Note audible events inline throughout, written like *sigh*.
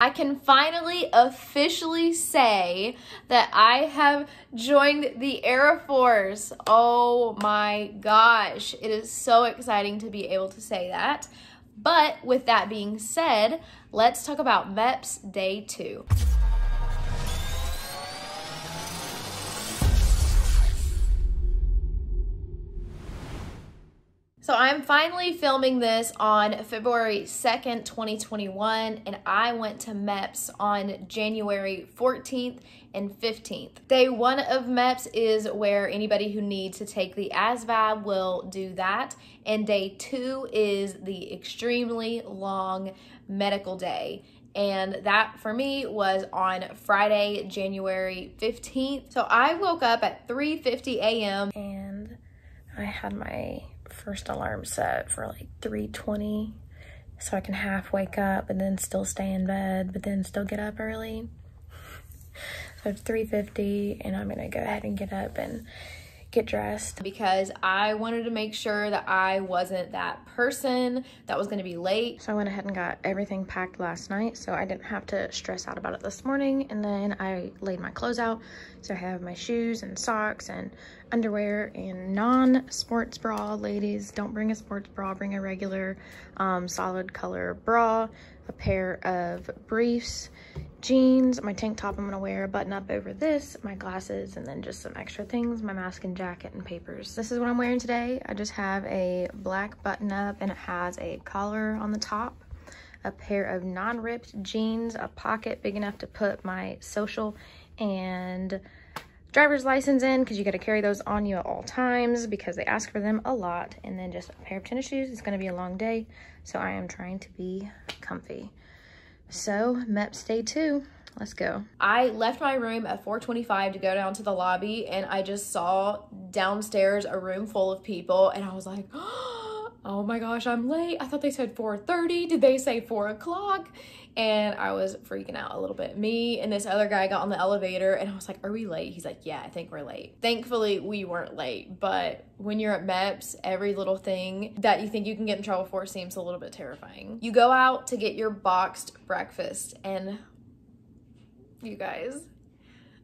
I can finally officially say that I have joined the Air Force. Oh my gosh, it is so exciting to be able to say that. But with that being said, let's talk about MEPS Day 2. So I'm finally filming this on February 2nd, 2021, and I went to MEPS on January 14th and 15th. Day one of MEPS is where anybody who needs to take the ASVAB will do that, and day two is the extremely long medical day and that for me was on Friday, January 15th. So I woke up at 3:50 a.m. and I had my first alarm set for like 3.20 so I can half wake up and then still stay in bed, but then still get up early. So it's 3.50 and I'm gonna go ahead and get up and get dressed because I wanted to make sure that I wasn't that person that was going to be late. So I went ahead and got everything packed last night so I didn't have to stress out about it this morning. And then I laid my clothes out. So I have my shoes and socks and underwear and non-sports bra. Ladies, don't bring a sports bra, bring a regular um, solid color bra, a pair of briefs, jeans, my tank top I'm gonna wear, a button up over this, my glasses, and then just some extra things, my mask and jacket and papers. This is what I'm wearing today. I just have a black button up and it has a collar on the top, a pair of non-ripped jeans, a pocket big enough to put my social and driver's license in because you got to carry those on you at all times because they ask for them a lot and then just a pair of tennis shoes it's going to be a long day so i am trying to be comfy so, MEPS day two. Let's go. I left my room at 425 to go down to the lobby and I just saw downstairs a room full of people and I was like, *gasps* oh Oh my gosh, I'm late. I thought they said 4.30. Did they say 4 o'clock? and I was freaking out a little bit. Me and this other guy got on the elevator and I was like, are we late? He's like, yeah, I think we're late. Thankfully, we weren't late, but when you're at MEPS, every little thing that you think you can get in trouble for seems a little bit terrifying. You go out to get your boxed breakfast and you guys,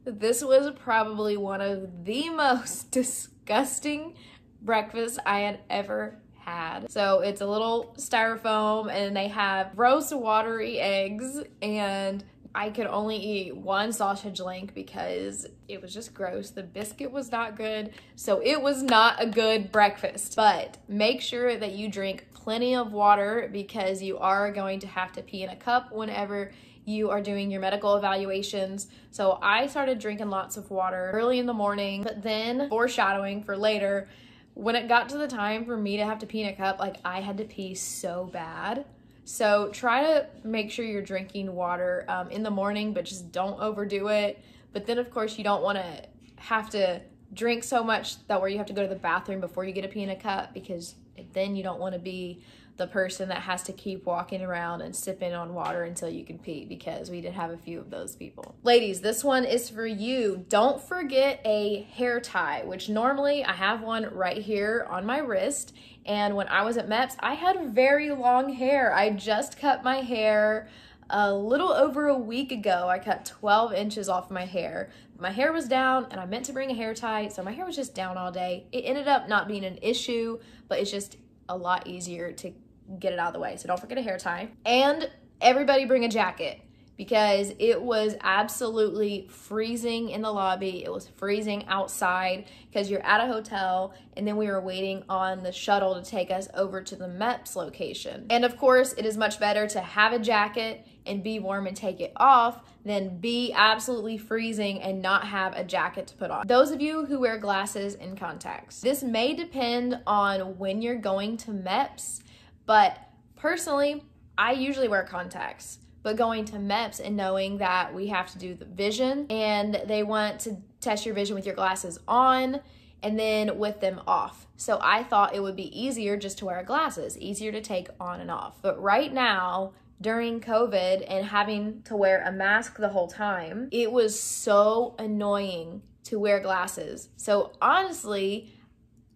this was probably one of the *laughs* most disgusting breakfasts I had ever had. So it's a little styrofoam and they have roast watery eggs and I could only eat one sausage link because it was just gross. The biscuit was not good, so it was not a good breakfast. But make sure that you drink plenty of water because you are going to have to pee in a cup whenever you are doing your medical evaluations. So I started drinking lots of water early in the morning, but then foreshadowing for later, when it got to the time for me to have to pee in a cup, like I had to pee so bad. So try to make sure you're drinking water um, in the morning, but just don't overdo it. But then, of course, you don't want to have to drink so much that where you have to go to the bathroom before you get a pee in a cup because then you don't want to be the person that has to keep walking around and sipping on water until you can pee because we did have a few of those people. Ladies, this one is for you. Don't forget a hair tie, which normally I have one right here on my wrist. And when I was at MEPS, I had very long hair. I just cut my hair a little over a week ago. I cut 12 inches off my hair. My hair was down and I meant to bring a hair tie, so my hair was just down all day. It ended up not being an issue, but it's just a lot easier to get it out of the way. So don't forget a hair tie. And everybody bring a jacket because it was absolutely freezing in the lobby. It was freezing outside because you're at a hotel and then we were waiting on the shuttle to take us over to the MEPS location. And of course, it is much better to have a jacket and be warm and take it off than be absolutely freezing and not have a jacket to put on. Those of you who wear glasses and contacts, this may depend on when you're going to MEPS but personally, I usually wear contacts. But going to MEPS and knowing that we have to do the vision and they want to test your vision with your glasses on and then with them off. So I thought it would be easier just to wear glasses, easier to take on and off. But right now, during COVID and having to wear a mask the whole time, it was so annoying to wear glasses. So honestly,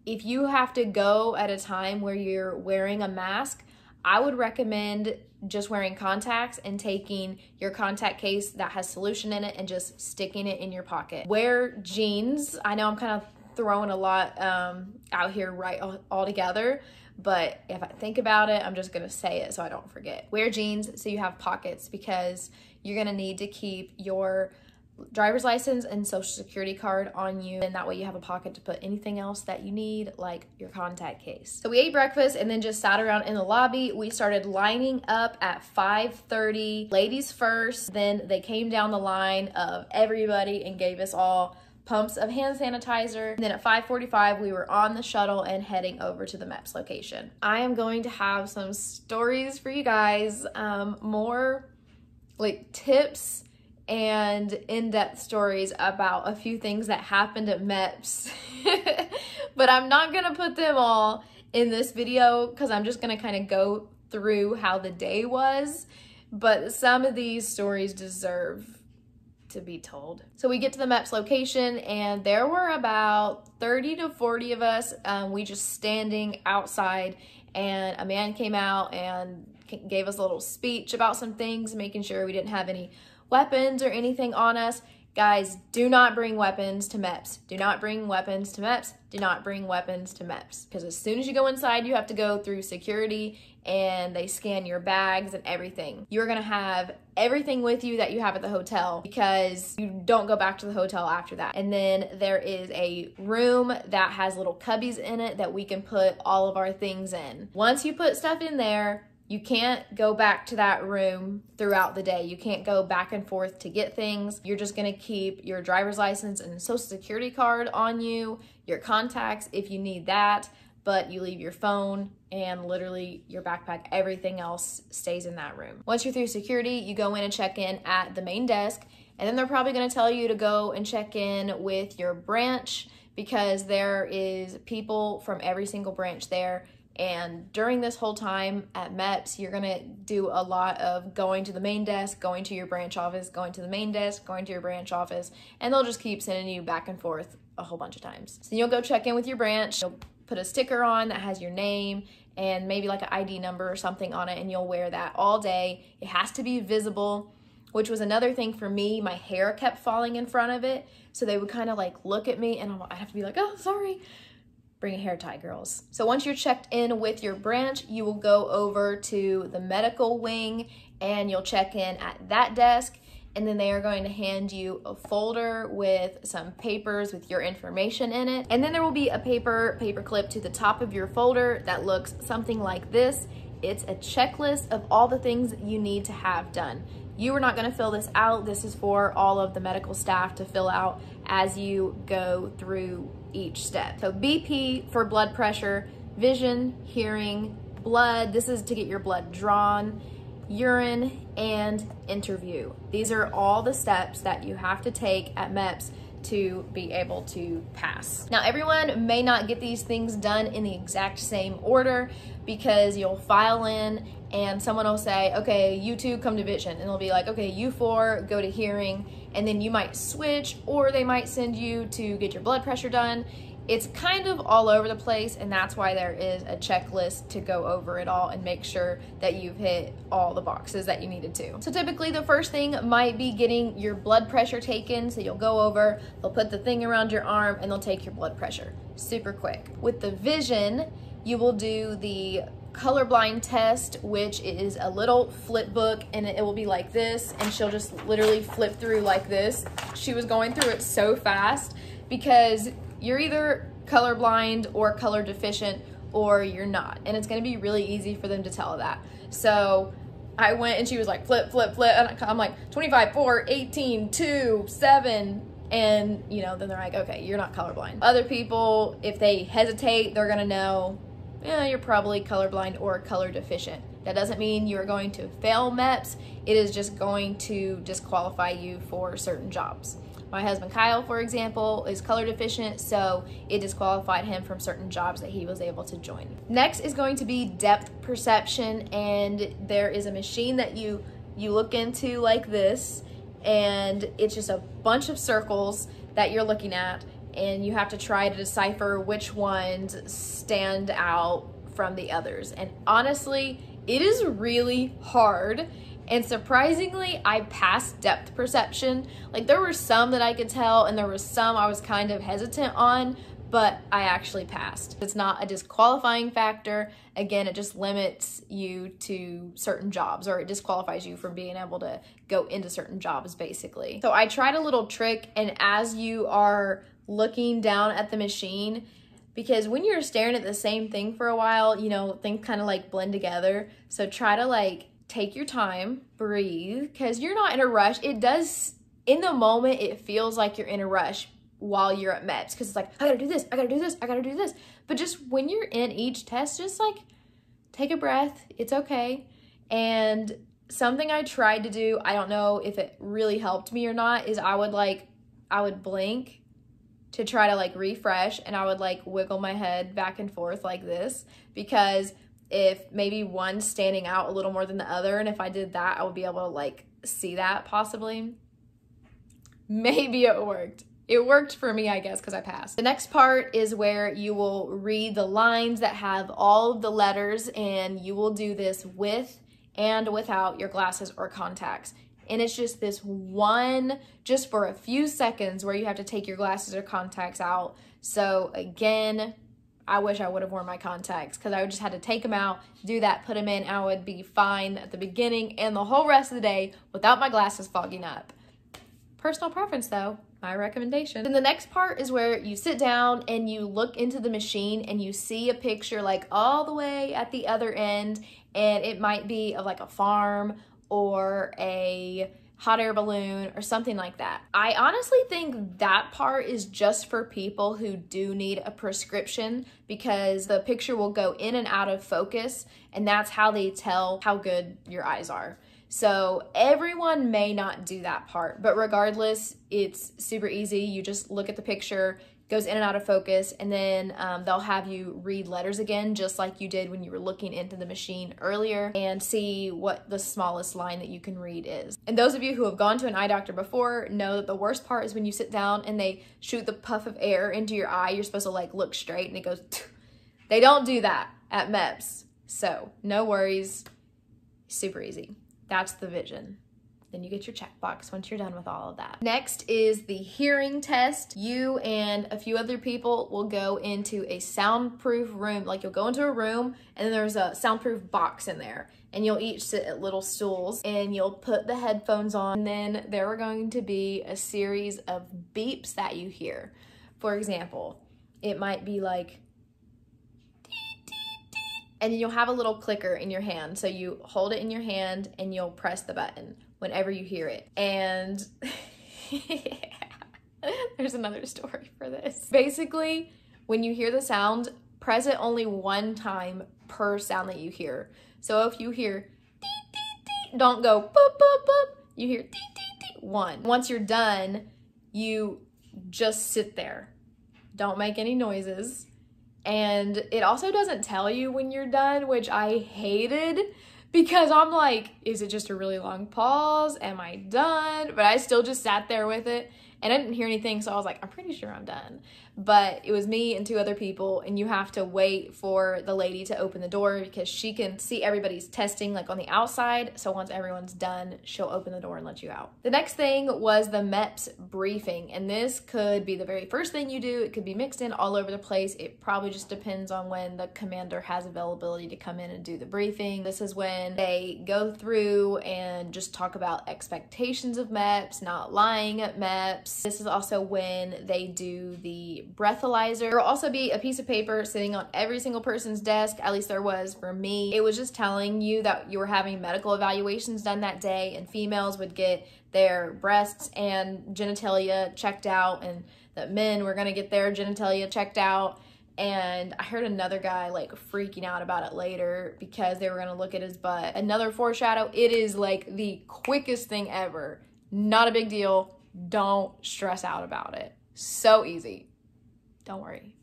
if you have to go at a time where you're wearing a mask, I would recommend just wearing contacts and taking your contact case that has solution in it and just sticking it in your pocket. Wear jeans. I know I'm kind of throwing a lot um, out here right all, all together, but if I think about it, I'm just gonna say it so I don't forget. Wear jeans so you have pockets because you're gonna need to keep your driver's license and social security card on you and that way you have a pocket to put anything else that you need like your contact case. So we ate breakfast and then just sat around in the lobby. We started lining up at 5.30, ladies first, then they came down the line of everybody and gave us all pumps of hand sanitizer. And then at 5.45, we were on the shuttle and heading over to the MEPS location. I am going to have some stories for you guys, um, more like tips and in-depth stories about a few things that happened at MEPS. *laughs* but I'm not gonna put them all in this video because I'm just gonna kind of go through how the day was. But some of these stories deserve to be told. So we get to the MEPS location and there were about 30 to 40 of us. Um, we just standing outside and a man came out and gave us a little speech about some things, making sure we didn't have any weapons or anything on us. Guys, do not bring weapons to MEPS. Do not bring weapons to MEPS. Do not bring weapons to MEPS. Because as soon as you go inside, you have to go through security and they scan your bags and everything. You're gonna have everything with you that you have at the hotel because you don't go back to the hotel after that. And then there is a room that has little cubbies in it that we can put all of our things in. Once you put stuff in there, you can't go back to that room throughout the day. You can't go back and forth to get things. You're just gonna keep your driver's license and social security card on you, your contacts if you need that, but you leave your phone and literally your backpack, everything else stays in that room. Once you're through security, you go in and check in at the main desk, and then they're probably gonna tell you to go and check in with your branch because there is people from every single branch there and during this whole time at MEPS, you're gonna do a lot of going to the main desk, going to your branch office, going to the main desk, going to your branch office, and they'll just keep sending you back and forth a whole bunch of times. So you'll go check in with your branch, you'll put a sticker on that has your name and maybe like an ID number or something on it, and you'll wear that all day. It has to be visible which was another thing for me. My hair kept falling in front of it. So they would kind of like look at me and I'd have to be like, oh, sorry bring a hair tie, girls. So once you're checked in with your branch, you will go over to the medical wing and you'll check in at that desk and then they are going to hand you a folder with some papers with your information in it. And then there will be a paper paper clip to the top of your folder that looks something like this. It's a checklist of all the things you need to have done. You are not gonna fill this out. This is for all of the medical staff to fill out as you go through each step. So BP for blood pressure, vision, hearing, blood. This is to get your blood drawn, urine, and interview. These are all the steps that you have to take at MEPS to be able to pass. Now everyone may not get these things done in the exact same order because you'll file in and someone will say, okay, you two come to vision. And it'll be like, okay, you four go to hearing. And then you might switch or they might send you to get your blood pressure done. It's kind of all over the place and that's why there is a checklist to go over it all and make sure that you've hit all the boxes that you needed to. So typically the first thing might be getting your blood pressure taken. So you'll go over, they'll put the thing around your arm and they'll take your blood pressure super quick. With the vision, you will do the colorblind test, which is a little flip book and it will be like this and she'll just literally flip through like this. She was going through it so fast because you're either colorblind or color deficient or you're not. And it's gonna be really easy for them to tell that. So I went and she was like, flip, flip, flip. And I'm like, 25, 4, 18, 2, 7. And, you know, then they're like, okay, you're not colorblind. Other people, if they hesitate, they're gonna know yeah, you're probably colorblind or color deficient. That doesn't mean you're going to fail MEPS. It is just going to disqualify you for certain jobs. My husband Kyle, for example, is color deficient, so it disqualified him from certain jobs that he was able to join. Next is going to be depth perception, and there is a machine that you you look into like this, and it's just a bunch of circles that you're looking at, and you have to try to decipher which ones stand out from the others. And honestly, it is really hard. And surprisingly, I passed depth perception. Like there were some that I could tell and there was some I was kind of hesitant on, but I actually passed. It's not a disqualifying factor. Again, it just limits you to certain jobs or it disqualifies you from being able to go into certain jobs basically. So I tried a little trick and as you are looking down at the machine, because when you're staring at the same thing for a while, you know, things kind of like blend together. So try to like take your time, breathe, because you're not in a rush. It does, in the moment, it feels like you're in a rush while you're at MEPS because it's like, I gotta do this, I gotta do this, I gotta do this. But just when you're in each test, just like take a breath, it's okay. And something I tried to do, I don't know if it really helped me or not, is I would like, I would blink to try to like refresh and I would like wiggle my head back and forth like this because if maybe one's standing out a little more than the other and if I did that, I would be able to like see that possibly. *laughs* Maybe it worked. It worked for me, I guess, because I passed. The next part is where you will read the lines that have all of the letters and you will do this with and without your glasses or contacts. And it's just this one, just for a few seconds where you have to take your glasses or contacts out. So again, I wish I would have worn my contacts because I would just had to take them out, do that, put them in. I would be fine at the beginning and the whole rest of the day without my glasses fogging up. Personal preference though, my recommendation. And the next part is where you sit down and you look into the machine and you see a picture like all the way at the other end and it might be of like a farm or a hot air balloon or something like that. I honestly think that part is just for people who do need a prescription because the picture will go in and out of focus and that's how they tell how good your eyes are. So everyone may not do that part, but regardless, it's super easy. You just look at the picture, goes in and out of focus, and then um, they'll have you read letters again, just like you did when you were looking into the machine earlier, and see what the smallest line that you can read is. And those of you who have gone to an eye doctor before know that the worst part is when you sit down and they shoot the puff of air into your eye. You're supposed to like look straight, and it goes. They don't do that at MEPS, so no worries. Super easy. That's the vision. Then you get your checkbox once you're done with all of that. Next is the hearing test. You and a few other people will go into a soundproof room. Like you'll go into a room and then there's a soundproof box in there and you'll each sit at little stools and you'll put the headphones on. And then there are going to be a series of beeps that you hear. For example, it might be like and you'll have a little clicker in your hand. So you hold it in your hand and you'll press the button whenever you hear it. And *laughs* there's another story for this. Basically, when you hear the sound, press it only one time per sound that you hear. So if you hear dee, dee, dee, don't go boop, boop, boop. You hear dee, dee, dee, one. Once you're done, you just sit there. Don't make any noises and it also doesn't tell you when you're done, which I hated because I'm like, is it just a really long pause? Am I done? But I still just sat there with it and I didn't hear anything, so I was like, I'm pretty sure I'm done. But it was me and two other people, and you have to wait for the lady to open the door because she can see everybody's testing like on the outside. So once everyone's done, she'll open the door and let you out. The next thing was the MEPS briefing, and this could be the very first thing you do. It could be mixed in all over the place. It probably just depends on when the commander has availability to come in and do the briefing. This is when they go through and just talk about expectations of MEPS, not lying at MEPS, this is also when they do the breathalyzer. There will also be a piece of paper sitting on every single person's desk, at least there was for me. It was just telling you that you were having medical evaluations done that day and females would get their breasts and genitalia checked out and that men were gonna get their genitalia checked out and I heard another guy like freaking out about it later because they were gonna look at his butt. Another foreshadow, it is like the quickest thing ever. Not a big deal. Don't stress out about it. So easy. Don't worry.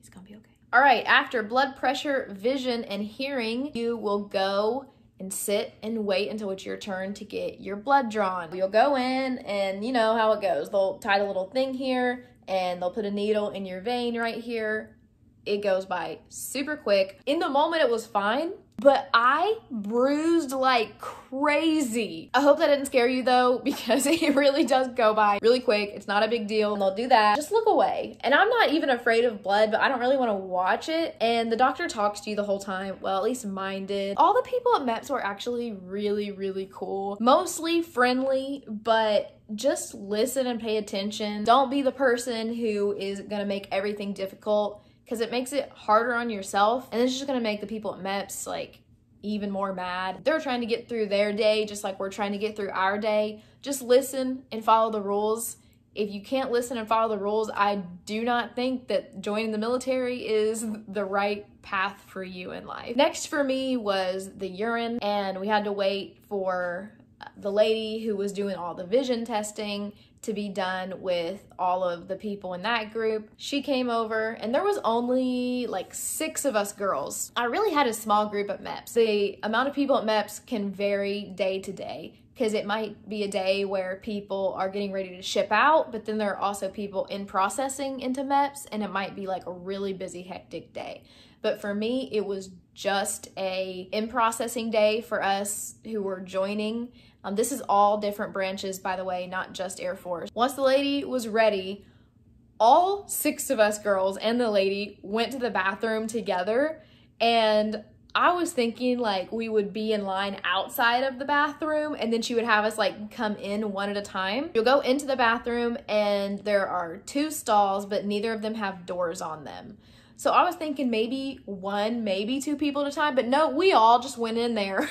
It's gonna be okay. All right, after blood pressure, vision, and hearing, you will go and sit and wait until it's your turn to get your blood drawn. You'll go in and you know how it goes. They'll tie the little thing here and they'll put a needle in your vein right here. It goes by super quick. In the moment, it was fine but I bruised like crazy. I hope that didn't scare you though, *laughs* because it really does go by really quick. It's not a big deal. And they'll do that. Just look away. And I'm not even afraid of blood, but I don't really want to watch it. And the doctor talks to you the whole time. Well, at least mine did. All the people at MEPS were actually really, really cool. Mostly friendly, but just listen and pay attention. Don't be the person who is gonna make everything difficult because it makes it harder on yourself and it's just gonna make the people at MEPS like even more mad. They're trying to get through their day just like we're trying to get through our day. Just listen and follow the rules. If you can't listen and follow the rules, I do not think that joining the military is the right path for you in life. Next for me was the urine, and we had to wait for the lady who was doing all the vision testing to be done with all of the people in that group. She came over and there was only like six of us girls. I really had a small group at MEPS. The amount of people at MEPS can vary day to day because it might be a day where people are getting ready to ship out, but then there are also people in processing into MEPS and it might be like a really busy, hectic day. But for me, it was just a in processing day for us who were joining um, this is all different branches, by the way, not just Air Force. Once the lady was ready, all six of us girls and the lady went to the bathroom together and I was thinking like we would be in line outside of the bathroom and then she would have us like come in one at a time. You'll go into the bathroom and there are two stalls, but neither of them have doors on them. So I was thinking maybe one, maybe two people at a time, but no, we all just went in there.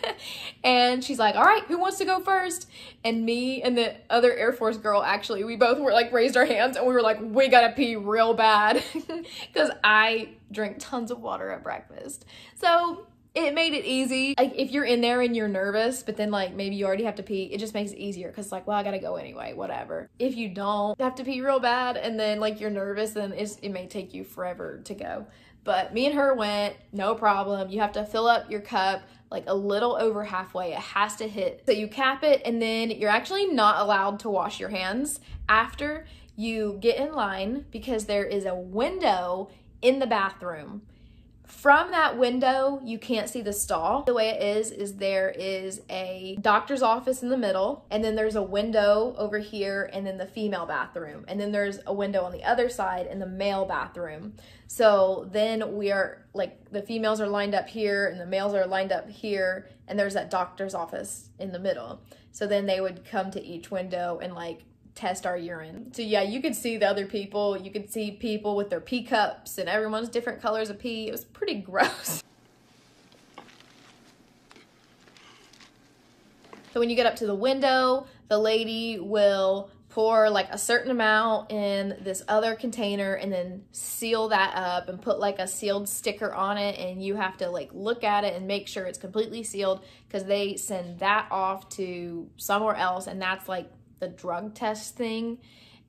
*laughs* and she's like, all right, who wants to go first? And me and the other Air Force girl, actually, we both were like raised our hands and we were like, we gotta pee real bad. *laughs* Because I drink tons of water at breakfast. So it made it easy. Like if you're in there and you're nervous, but then like maybe you already have to pee, it just makes it easier because like, well, I gotta go anyway, whatever. If you don't have to pee real bad and then like you're nervous, then it may take you forever to go. But me and her went, no problem. You have to fill up your cup like a little over halfway. It has to hit. So you cap it and then you're actually not allowed to wash your hands after you get in line because there is a window in the bathroom from that window, you can't see the stall. The way it is, is there is a doctor's office in the middle, and then there's a window over here, and then the female bathroom. And then there's a window on the other side in the male bathroom. So then we are like the females are lined up here, and the males are lined up here, and there's that doctor's office in the middle. So then they would come to each window and like test our urine. So yeah, you could see the other people. You could see people with their pee cups and everyone's different colors of pee. It was pretty *laughs* gross. So when you get up to the window, the lady will pour like a certain amount in this other container and then seal that up and put like a sealed sticker on it and you have to like look at it and make sure it's completely sealed because they send that off to somewhere else and that's like the drug test thing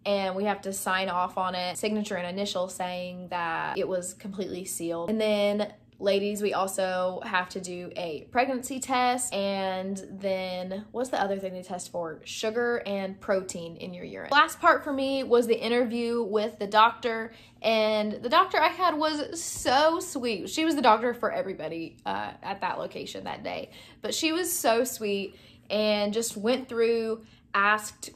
and we have to sign off on it, signature and initial saying that it was completely sealed. And then ladies, we also have to do a pregnancy test and then what's the other thing they test for? Sugar and protein in your urine. Last part for me was the interview with the doctor and the doctor I had was so sweet. She was the doctor for everybody uh, at that location that day, but she was so sweet and just went through asked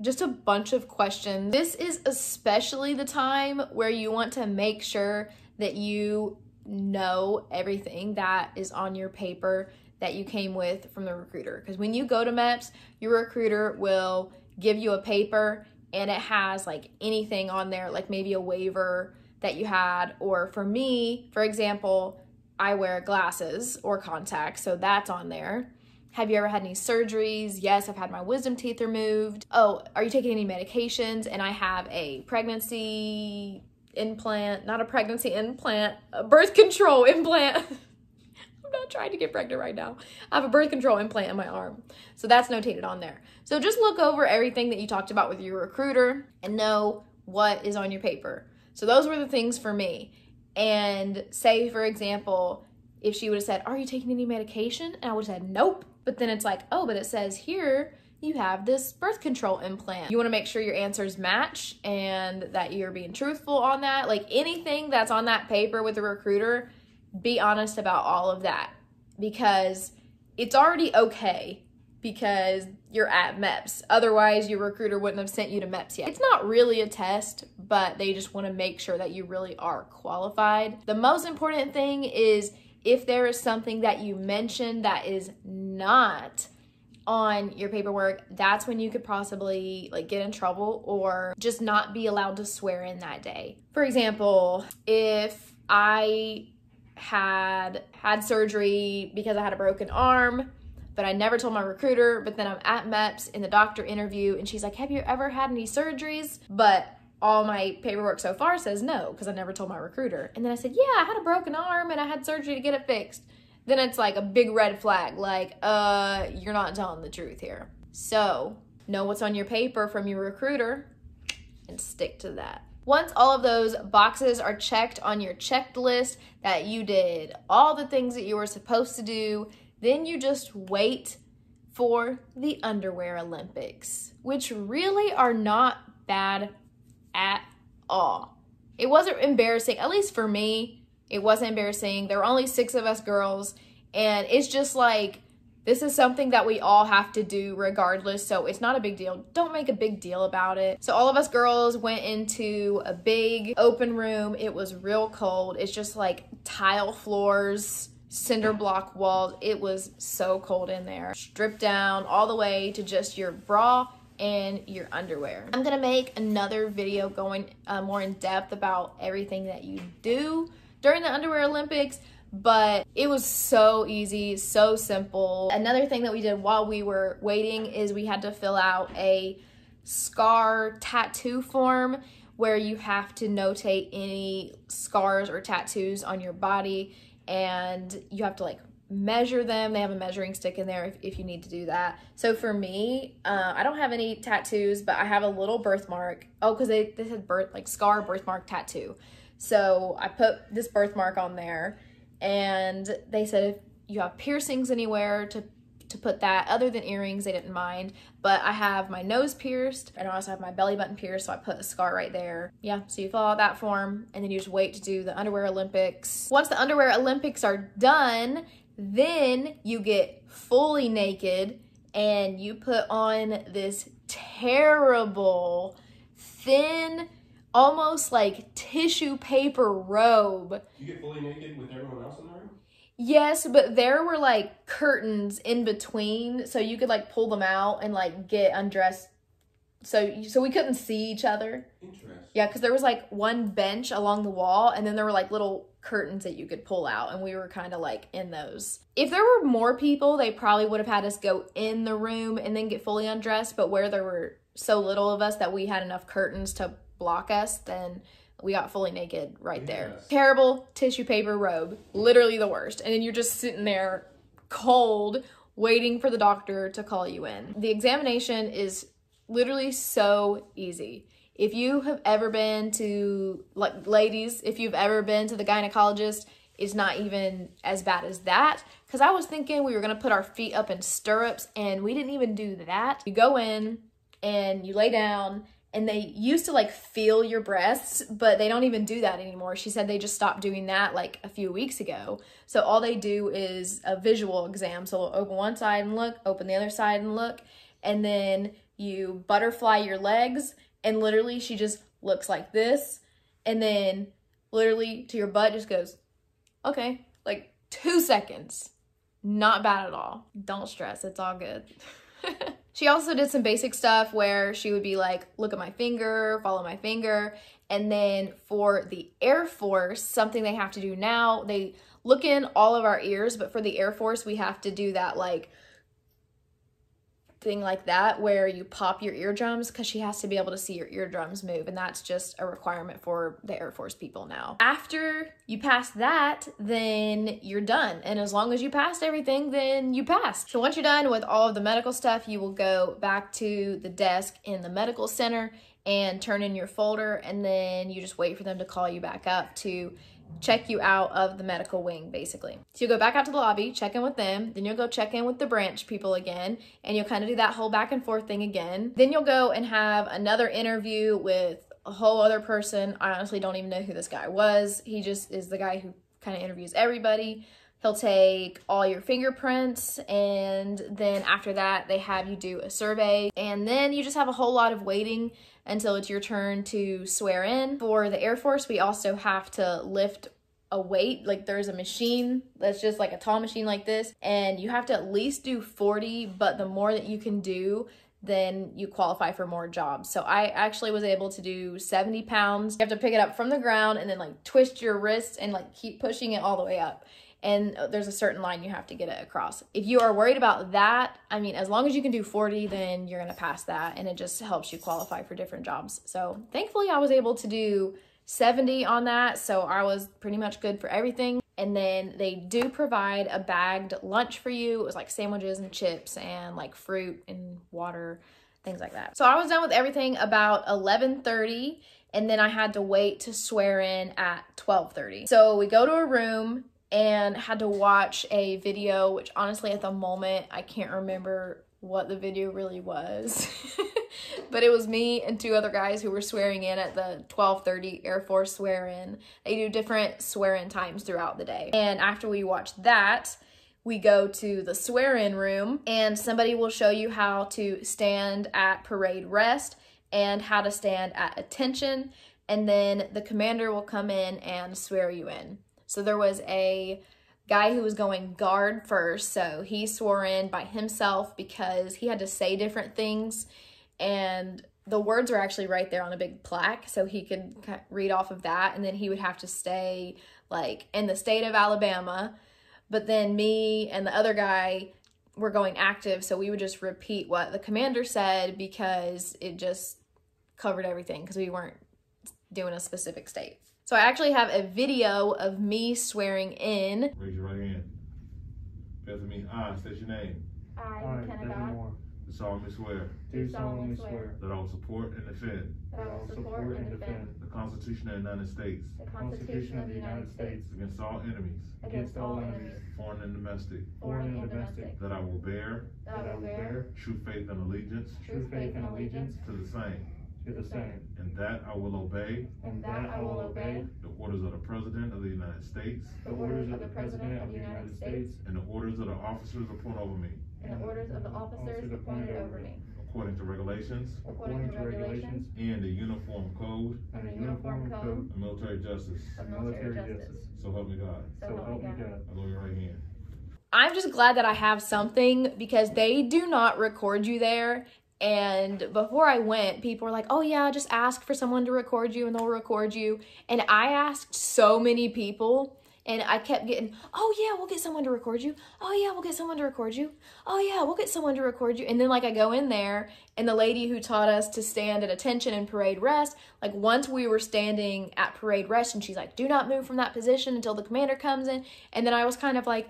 just a bunch of questions. This is especially the time where you want to make sure that you know everything that is on your paper that you came with from the recruiter. Because when you go to MEPS, your recruiter will give you a paper and it has like anything on there, like maybe a waiver that you had. Or for me, for example, I wear glasses or contacts, so that's on there. Have you ever had any surgeries? Yes, I've had my wisdom teeth removed. Oh, are you taking any medications? And I have a pregnancy implant, not a pregnancy implant, a birth control implant. *laughs* I'm not trying to get pregnant right now. I have a birth control implant in my arm. So that's notated on there. So just look over everything that you talked about with your recruiter and know what is on your paper. So those were the things for me. And say, for example, if she would have said, Are you taking any medication? And I would have said, Nope. But then it's like, oh, but it says here you have this birth control implant. You want to make sure your answers match and that you're being truthful on that. Like anything that's on that paper with the recruiter, be honest about all of that because it's already okay because you're at MEPS. Otherwise, your recruiter wouldn't have sent you to MEPS yet. It's not really a test, but they just want to make sure that you really are qualified. The most important thing is if there is something that you mentioned that is not on your paperwork, that's when you could possibly like get in trouble or just not be allowed to swear in that day. For example, if I had had surgery because I had a broken arm, but I never told my recruiter, but then I'm at MEPS in the doctor interview and she's like, "Have you ever had any surgeries?" But all my paperwork so far says no because I never told my recruiter. And then I said, "Yeah, I had a broken arm and I had surgery to get it fixed." then it's like a big red flag like uh you're not telling the truth here so know what's on your paper from your recruiter and stick to that once all of those boxes are checked on your checklist that you did all the things that you were supposed to do then you just wait for the underwear olympics which really are not bad at all it wasn't embarrassing at least for me it wasn't embarrassing. There were only six of us girls. And it's just like, this is something that we all have to do regardless. So it's not a big deal. Don't make a big deal about it. So all of us girls went into a big open room. It was real cold. It's just like tile floors cinder block walls. It was so cold in there. Stripped down all the way to just your bra and your underwear. I'm gonna make another video going uh, more in depth about everything that you do during the Underwear Olympics, but it was so easy, so simple. Another thing that we did while we were waiting is we had to fill out a scar tattoo form where you have to notate any scars or tattoos on your body and you have to like measure them. They have a measuring stick in there if, if you need to do that. So for me, uh, I don't have any tattoos, but I have a little birthmark. Oh, because they, they said birth, like scar birthmark tattoo. So I put this birthmark on there and they said if you have piercings anywhere to to put that other than earrings they didn't mind but i have my nose pierced and i also have my belly button pierced so i put a scar right there yeah so you fill out that form and then you just wait to do the underwear olympics once the underwear olympics are done then you get fully naked and you put on this terrible thin almost like tissue paper robe. You get fully naked with everyone else in the room? Yes, but there were like curtains in between, so you could like pull them out and like get undressed. So so we couldn't see each other. Interesting. Yeah, because there was like one bench along the wall, and then there were like little curtains that you could pull out, and we were kind of like in those. If there were more people, they probably would have had us go in the room and then get fully undressed. But where there were so little of us that we had enough curtains to block us, then we got fully naked right yes. there. Terrible tissue paper robe, literally the worst. And then you're just sitting there cold, waiting for the doctor to call you in. The examination is literally so easy. If you have ever been to, like, ladies, if you've ever been to the gynecologist, it's not even as bad as that. Because I was thinking we were going to put our feet up in stirrups, and we didn't even do that. You go in and you lay down, and they used to like feel your breasts, but they don't even do that anymore. She said they just stopped doing that like a few weeks ago. So all they do is a visual exam. So they'll open one side and look, open the other side and look, and then you butterfly your legs, and literally she just looks like this, and then literally to your butt just goes, okay, like two seconds. Not bad at all. Don't stress, it's all good. *laughs* She also did some basic stuff where she would be like, look at my finger, follow my finger. And then for the Air Force, something they have to do now, they look in all of our ears, but for the Air Force, we have to do that like thing like that where you pop your eardrums because she has to be able to see your eardrums move and that's just a requirement for the Air Force people now. After you pass that, then you're done. And as long as you passed everything, then you passed. So once you're done with all of the medical stuff, you will go back to the desk in the medical center and turn in your folder and then you just wait for them to call you back up to check you out of the medical wing, basically. So you go back out to the lobby, check in with them, then you'll go check in with the branch people again, and you'll kind of do that whole back and forth thing again. Then you'll go and have another interview with a whole other person. I honestly don't even know who this guy was. He just is the guy who kind of interviews everybody. He'll take all your fingerprints, and then after that, they have you do a survey, and then you just have a whole lot of waiting until it's your turn to swear in. For the Air Force, we also have to lift a weight like there's a machine that's just like a tall machine like this and you have to at least do 40 but the more that you can do then you qualify for more jobs. So I actually was able to do 70 pounds. You have to pick it up from the ground and then like twist your wrist and like keep pushing it all the way up. And uh, there's a certain line you have to get it across. If you are worried about that, I mean, as long as you can do 40, then you're gonna pass that and it just helps you qualify for different jobs. So thankfully I was able to do 70 on that. So I was pretty much good for everything. And then they do provide a bagged lunch for you. It was like sandwiches and chips and like fruit and water, things like that. So I was done with everything about 11:30 and then I had to wait to swear in at 12:30. So we go to a room and had to watch a video which honestly at the moment I can't remember what the video really was. *laughs* but it was me and two other guys who were swearing in at the 12:30 Air Force swear-in. They do different swear-in times throughout the day. And after we watch that, we go to the swear-in room and somebody will show you how to stand at parade rest and how to stand at attention and then the commander will come in and swear you in. So there was a guy who was going guard first. So he swore in by himself because he had to say different things. And the words were actually right there on a big plaque. So he could read off of that. And then he would have to stay like in the state of Alabama. But then me and the other guy were going active. So we would just repeat what the commander said because it just covered everything because we weren't doing a specific state. So I actually have a video of me swearing in. Raise your right hand. After me, I state your name. I, McKenna Gott, Do solemnly swear. Do solemnly swear. that I will support and defend that I will support and defend the Constitution of the United States. The the Constitution of the United States. Against all enemies, against all enemies, foreign and domestic, foreign and domestic, that I will bear. That I will bear. True faith and allegiance. True faith and allegiance. To the same, to the same, and that I will obey. And that I will obey the orders of the President of the United States. the orders of the President of the United States. And the orders of the officers appointed over me, and the orders of the officers appointed over me, according to regulations. According to regulations. And the Uniform Code. And the Uniform Code. of Military Justice. of military justice. So help me God. So help me God. I lower your right hand. I'm just glad that I have something because they do not record you there. And before I went, people were like, oh yeah, just ask for someone to record you and they'll record you. And I asked so many people and I kept getting, oh yeah, we'll get someone to record you. Oh yeah, we'll get someone to record you. Oh yeah, we'll get someone to record you. And then like I go in there and the lady who taught us to stand at attention and parade rest, like once we were standing at parade rest and she's like, do not move from that position until the commander comes in. And then I was kind of like,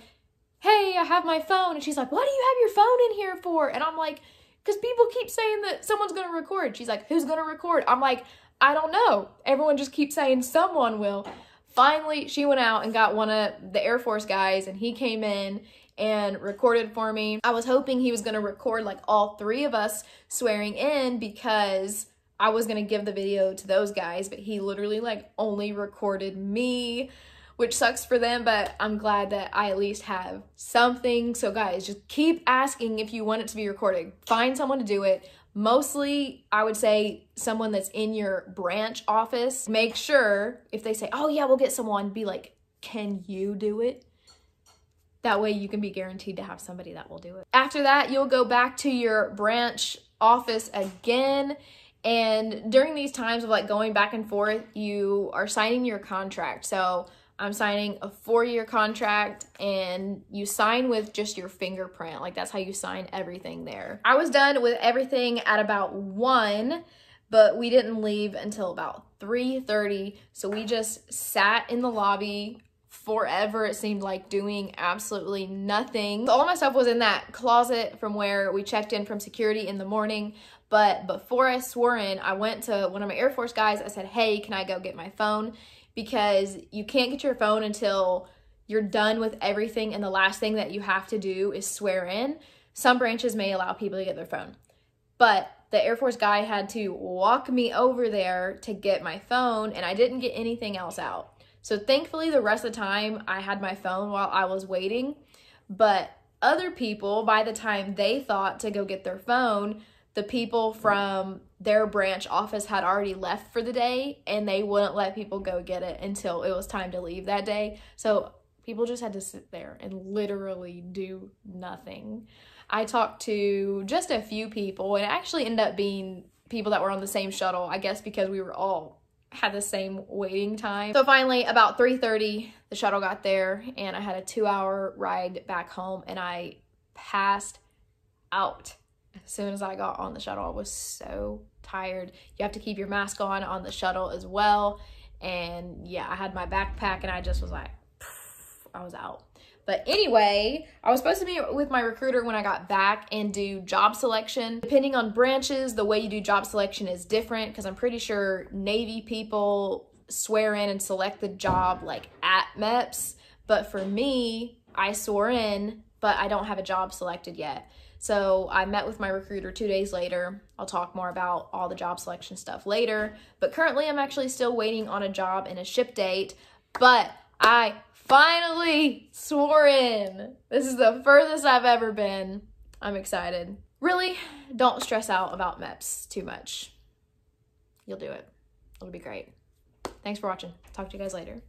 hey, I have my phone. And she's like, what do you have your phone in here for? And I'm like, because people keep saying that someone's to record. She's like, who's to record? I'm like, I don't know. Everyone just keeps saying someone will. Finally, she went out and got one of the Air Force guys, and he came in and recorded for me. I was hoping he was to record like all three of us swearing in because I was to give the video to those guys, but he literally like only recorded me which sucks for them, but I'm glad that I at least have something. So guys, just keep asking if you want it to be recorded. Find someone to do it. Mostly, I would say someone that's in your branch office. Make sure if they say, oh yeah, we'll get someone, be like, can you do it? That way you can be guaranteed to have somebody that will do it. After that, you'll go back to your branch office again. And during these times of like going back and forth, you are signing your contract. So I'm signing a four year contract and you sign with just your fingerprint. Like that's how you sign everything there. I was done with everything at about one, but we didn't leave until about 3.30. So we just sat in the lobby forever it seemed like doing absolutely nothing. All my stuff was in that closet from where we checked in from security in the morning. But before I swore in, I went to one of my Air Force guys. I said, hey, can I go get my phone? Because you can't get your phone until you're done with everything and the last thing that you have to do is swear in. Some branches may allow people to get their phone. But the Air Force guy had to walk me over there to get my phone and I didn't get anything else out. So thankfully, the rest of the time I had my phone while I was waiting. But other people, by the time they thought to go get their phone, the people from their branch office had already left for the day and they wouldn't let people go get it until it was time to leave that day. So people just had to sit there and literally do nothing. I talked to just a few people and it actually ended up being people that were on the same shuttle, I guess because we were all had the same waiting time. So finally, about 3.30, the shuttle got there and I had a two hour ride back home and I passed out as soon as I got on the shuttle. I was so tired. You have to keep your mask on on the shuttle as well. And yeah, I had my backpack and I just was like, I was out. But anyway, I was supposed to be with my recruiter when I got back and do job selection. Depending on branches, the way you do job selection is different because I'm pretty sure Navy people swear in and select the job like at MEPS. But for me, I swore in, but I don't have a job selected yet. So I met with my recruiter two days later. I'll talk more about all the job selection stuff later. But currently, I'm actually still waiting on a job and a ship date. But I finally swore in. This is the furthest I've ever been. I'm excited. Really, don't stress out about MEPS too much. You'll do it. It'll be great. Thanks for watching. Talk to you guys later.